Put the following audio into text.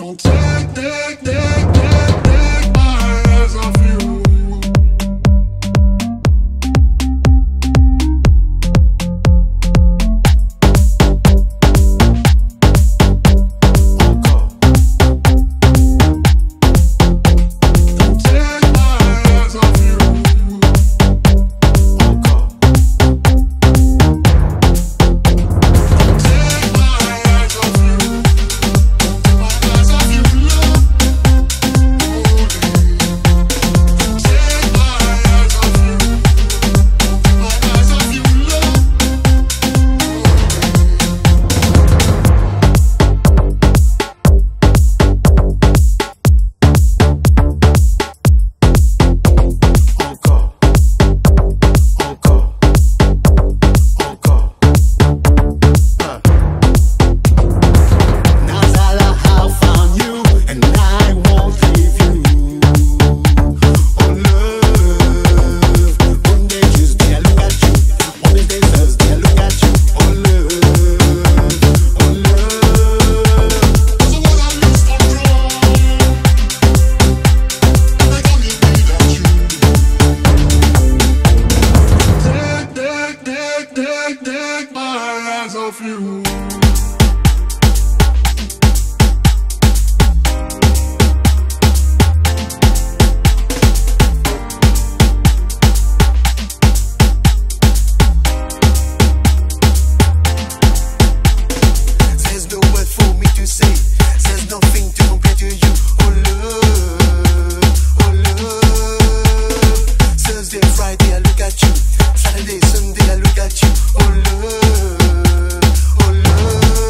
Don't talk, talk, talk. look at you Saturday, Sunday, I look at you Oh love, oh love